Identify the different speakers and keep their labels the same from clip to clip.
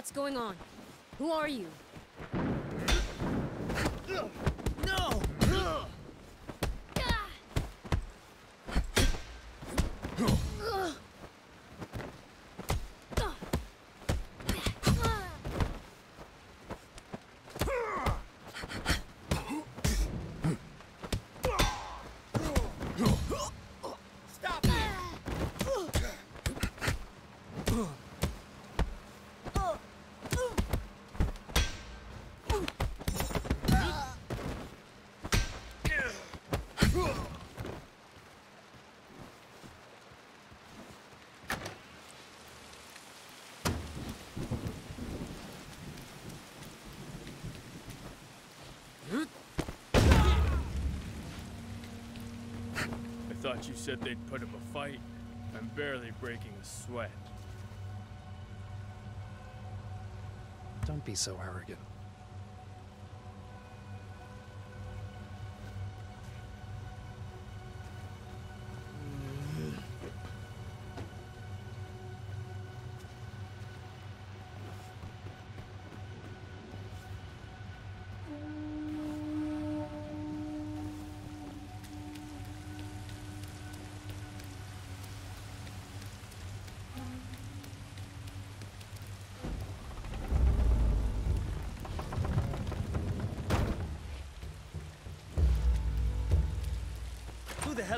Speaker 1: What's going on? Who are you?
Speaker 2: Thought you said they'd put up a fight. I'm barely breaking a sweat.
Speaker 3: Don't be so arrogant.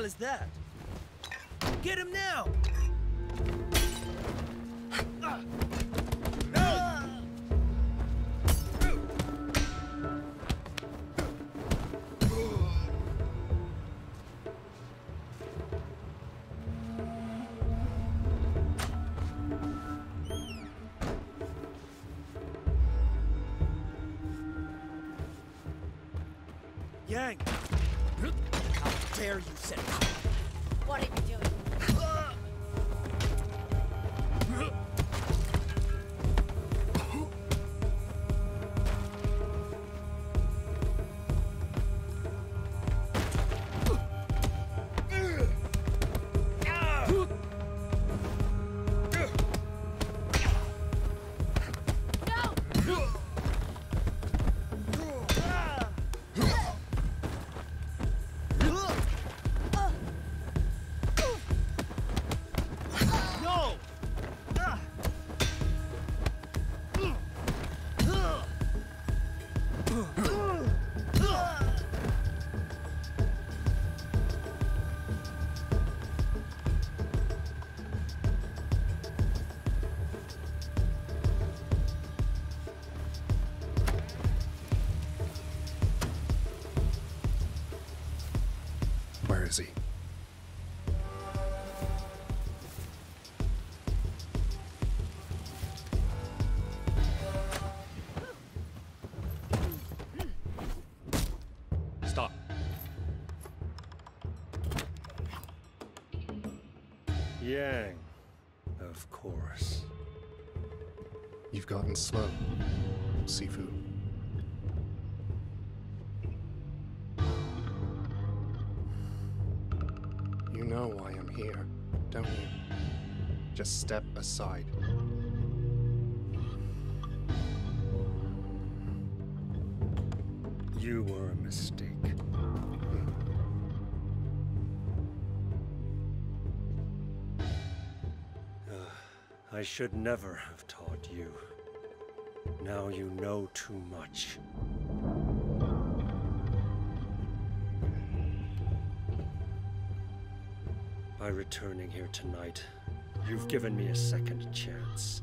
Speaker 4: Hell is that? Get him now! Yang! Dare you set
Speaker 3: Where step aside.
Speaker 5: You were a mistake. Uh, I should never have taught you. Now you know too much. By returning here tonight, you've given me a second chance.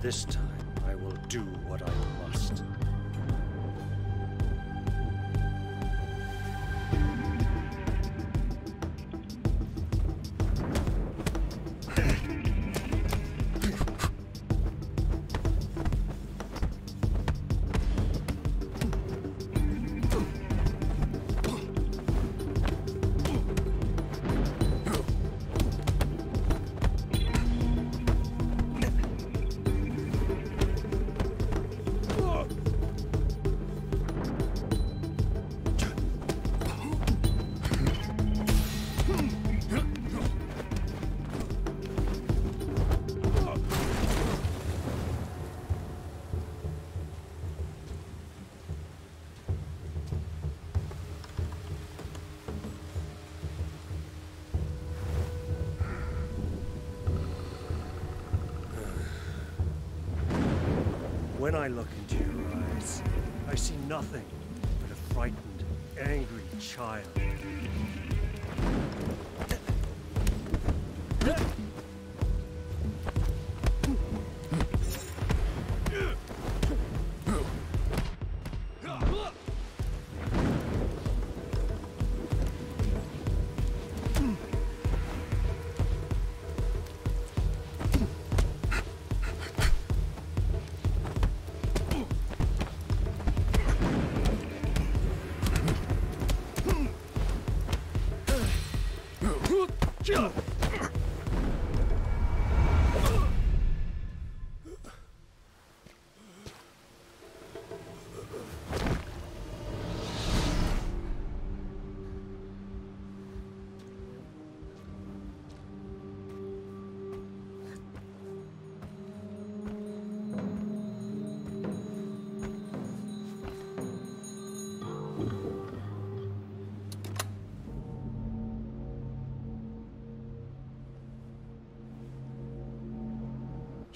Speaker 5: This time, I will do what I must. Eyes, I see nothing but a frightened, angry child.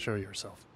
Speaker 3: Show yourself.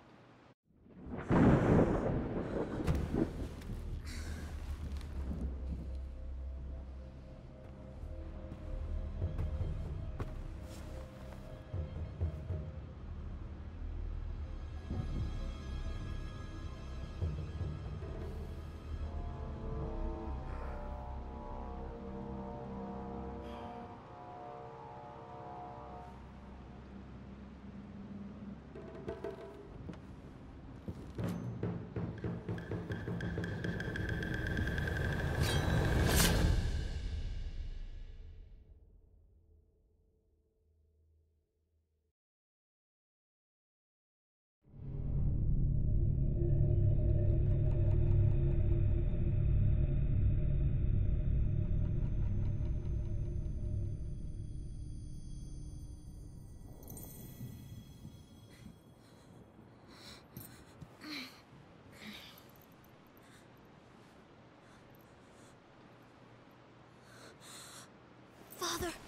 Speaker 3: Father.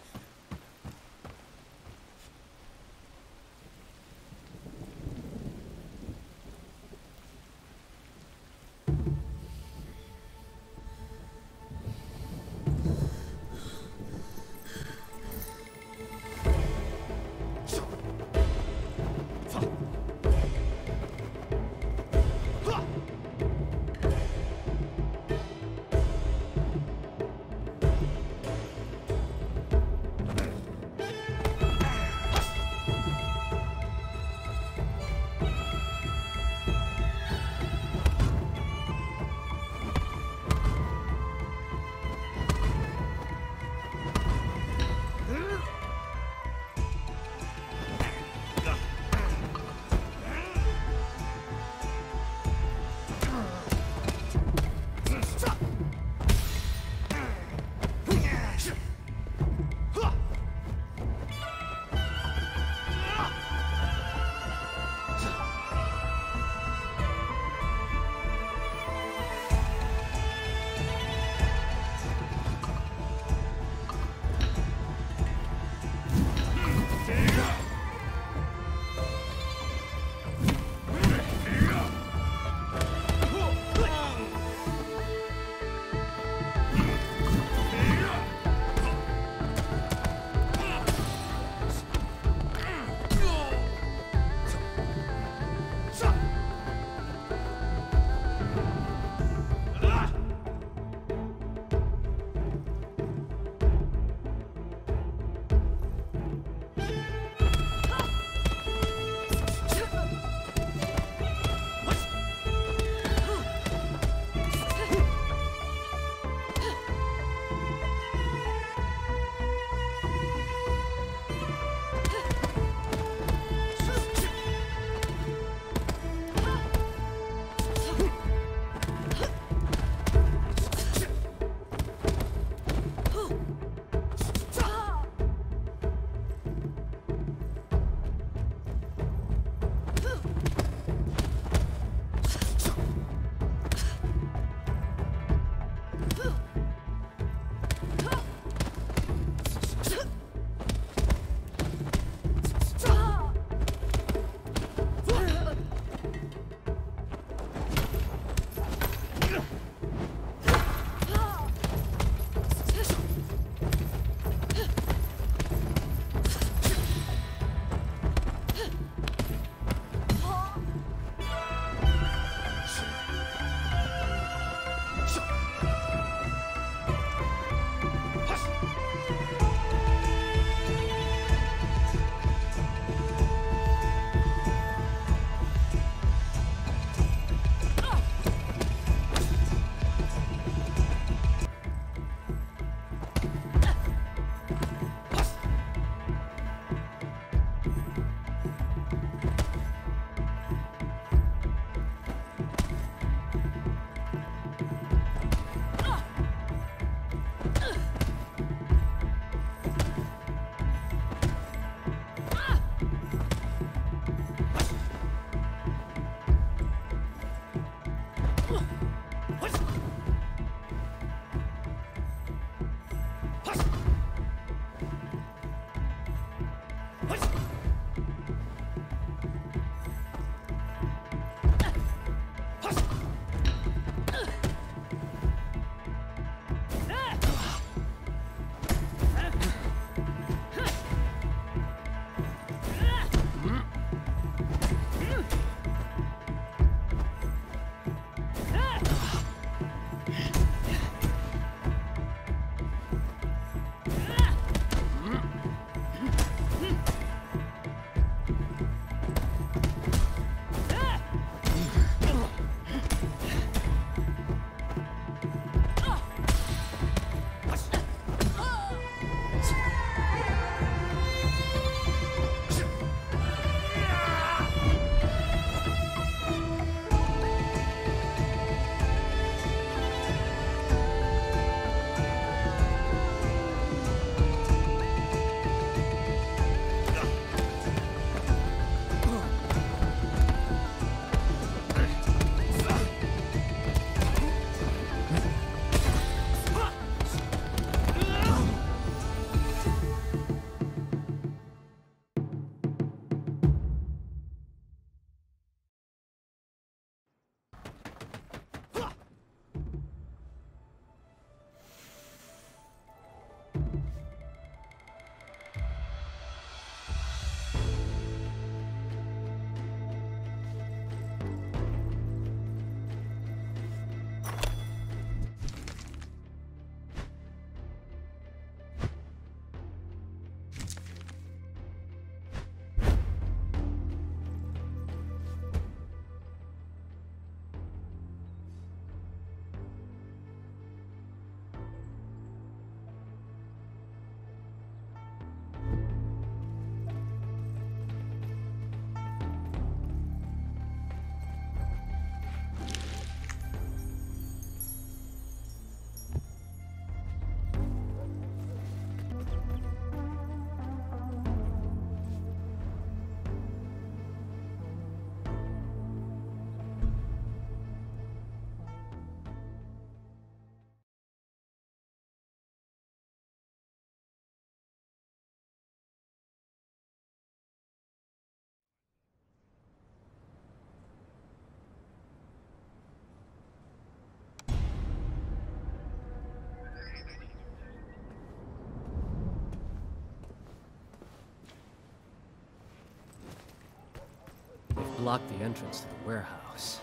Speaker 6: Blocked the entrance to the warehouse.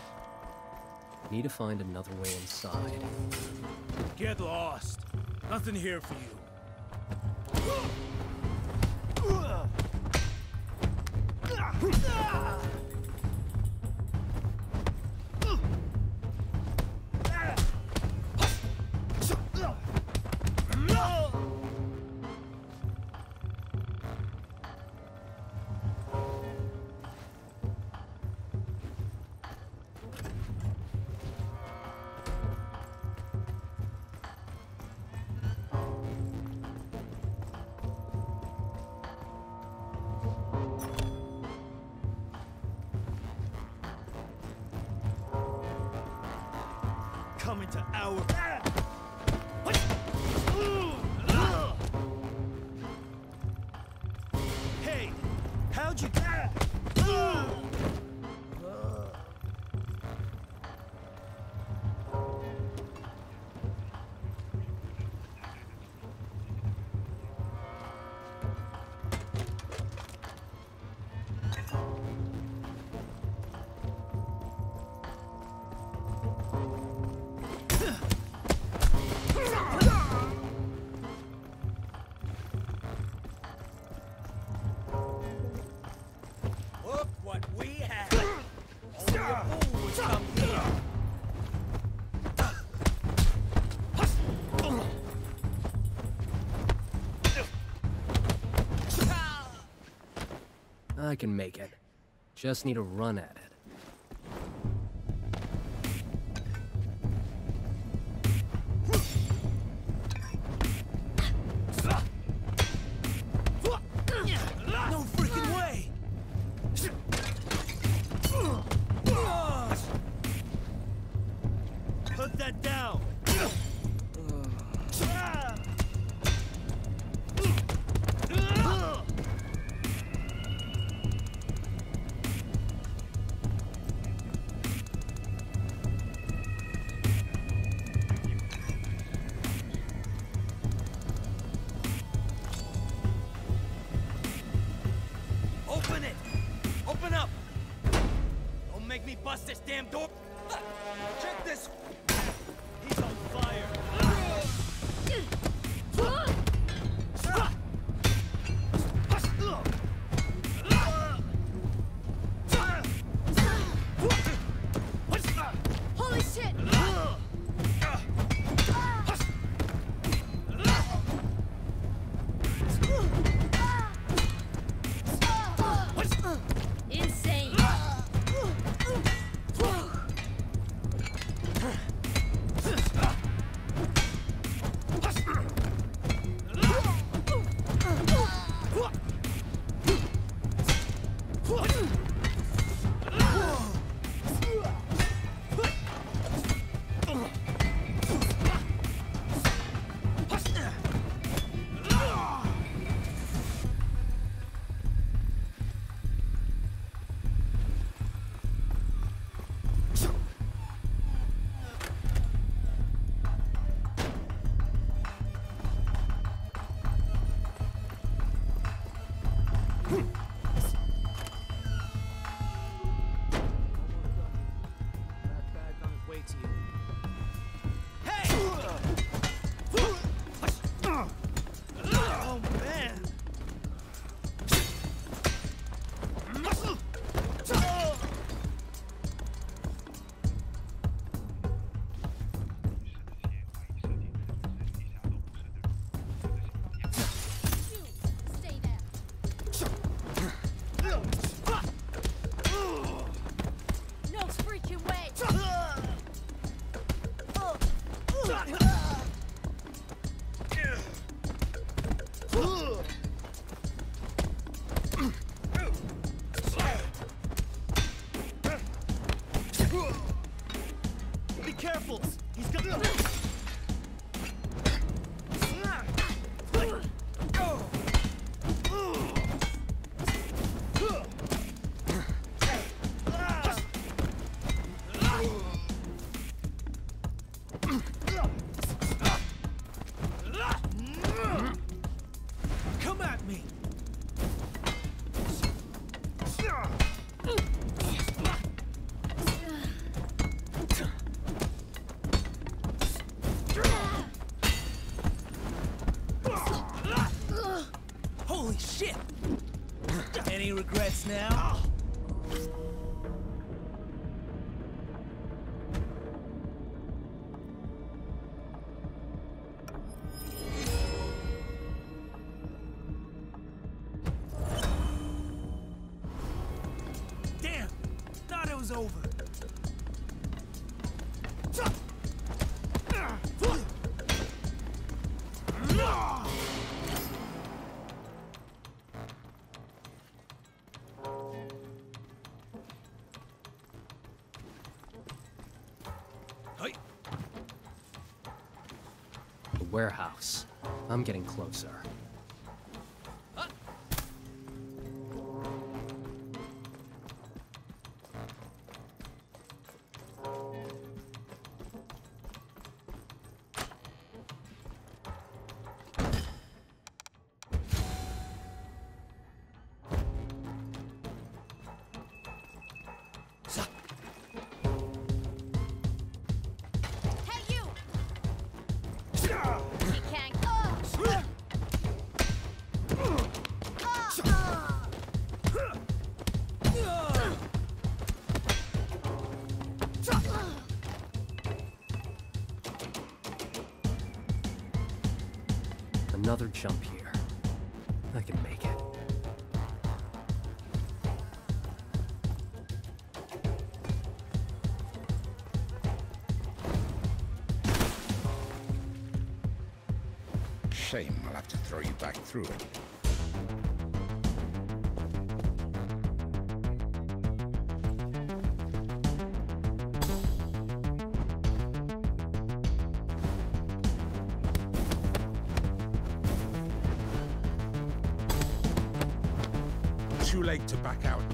Speaker 6: Need to find another way inside.
Speaker 4: Get lost. Nothing here for you.
Speaker 6: I can make it. Just need to run at it.
Speaker 1: Holy shit!
Speaker 4: Any regrets now?
Speaker 6: closer. another jump here. I can make it.
Speaker 7: Shame I'll have to throw you back through it. like to back out.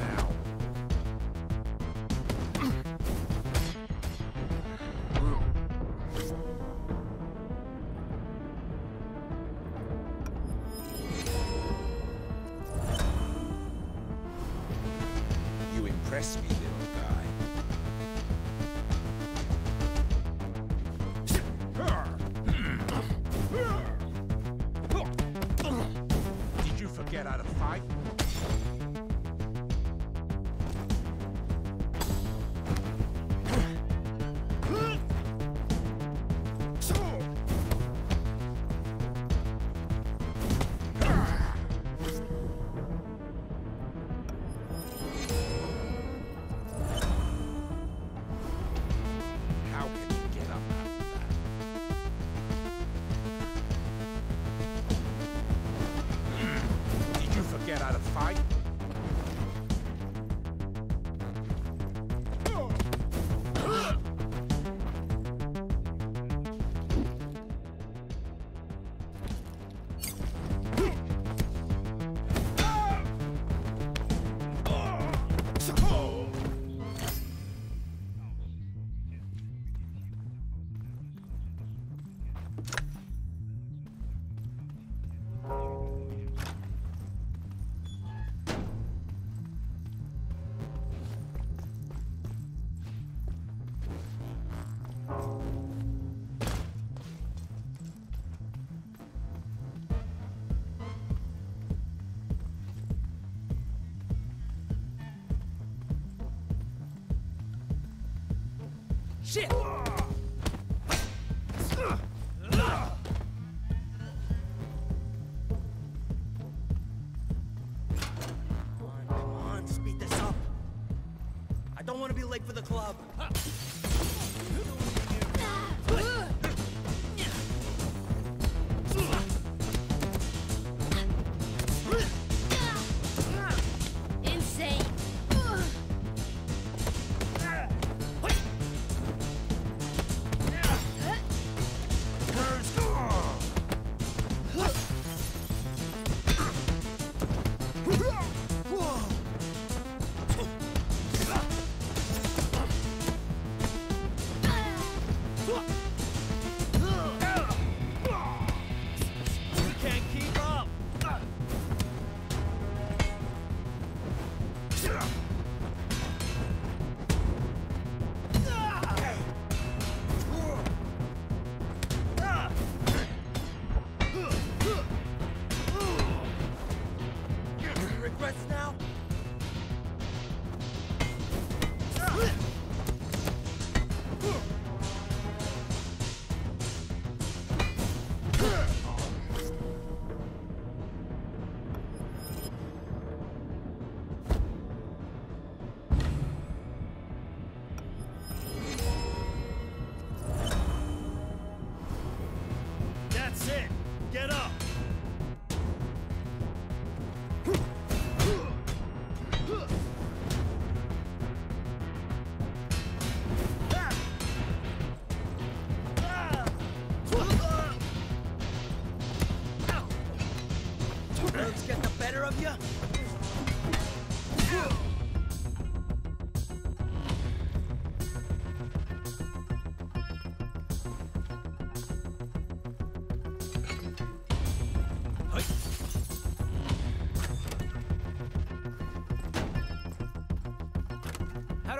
Speaker 4: Shit!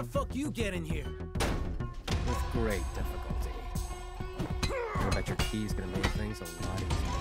Speaker 4: the fuck you get in here?
Speaker 6: With great difficulty. I bet your key's gonna make things a lot easier.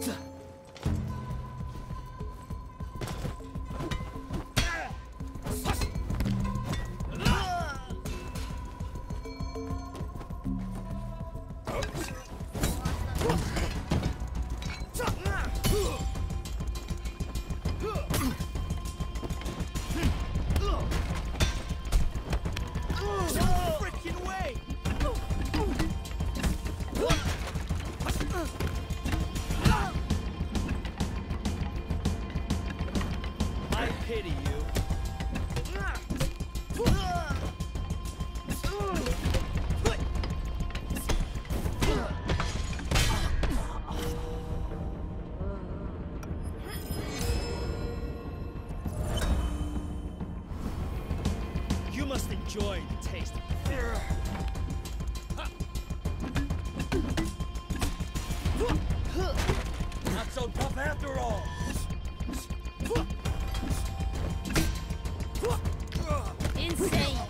Speaker 4: 子。
Speaker 1: insane.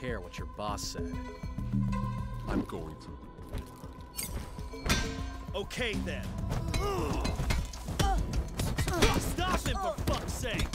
Speaker 6: Care what your boss said.
Speaker 7: I'm going to.
Speaker 4: Okay then. Stop him for fuck's sake!